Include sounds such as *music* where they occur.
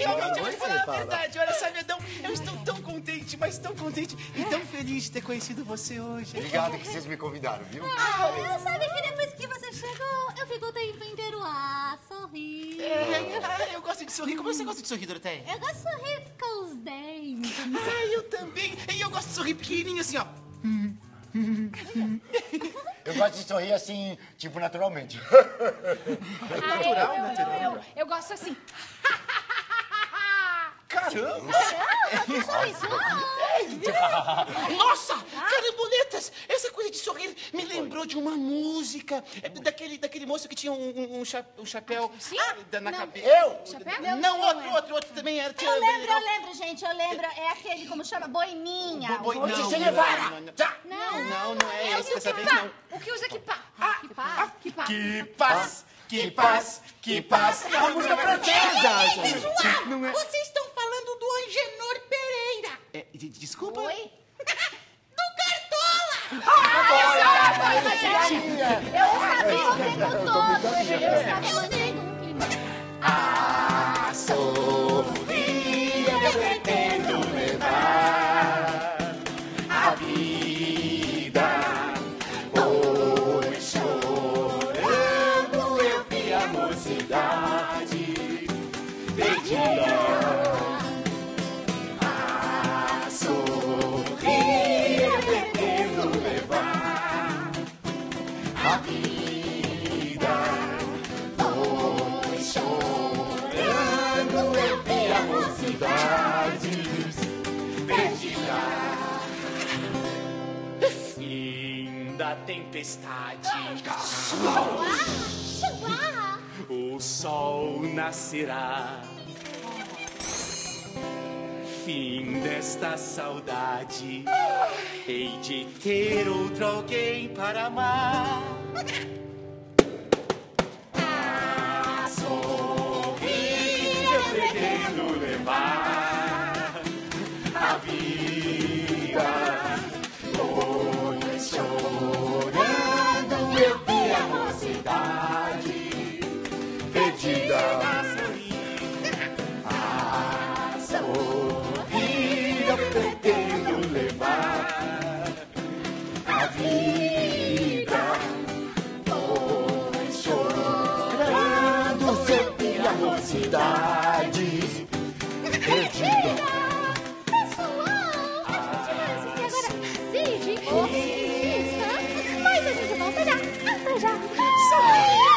realmente, eu vou te falar a verdade. Olha, Sabedão, eu estou tão contente, mas tão contente e tão feliz de ter conhecido você hoje. Obrigado que vocês me convidaram, viu? Ah, sabe que depois que você chegou, eu fico o tempo inteiro a sorrir. É, eu gosto de sorrir. Como você gosta de sorrir, Doroteia? Eu gosto de sorrir com os dentes. Ah, eu também. E eu gosto de sorrir pequenininho assim, ó. Eu gosto de sorrir assim, tipo, naturalmente. Natural, eu, natural. Eu, eu, eu gosto assim. *laughs* Caramba! Nossa! Caramboletas! Essa coisa de sorrir me lembrou de uma música. é, Daquele, daquele moço que tinha um, um, um cha- um chapéu Sim? ah, na Não. cabeça. Eu? Chapéu? Não, Não, outro, é. outro, outro também era. Eu lembro, eu lembro, gente, eu lembro. É aquele, como chama? Boininha. Boi- O- não, não, não, não. Não, não, não é esse dessa vez, não. O que usa kipá? Kipá? Kipá? Que paz, que paz, que paz. É uma música francesa. Não é. Vocês estão desculpa. Oi? *laughs* Do Cartola! Eu sabia o tempo todo. Tempestade. Chuá. O sol nascerá. Fim desta saudade. Hei de ter outro alguém para amar. A sorrir eu pretendo levar 宋佳